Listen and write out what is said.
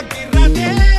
aquí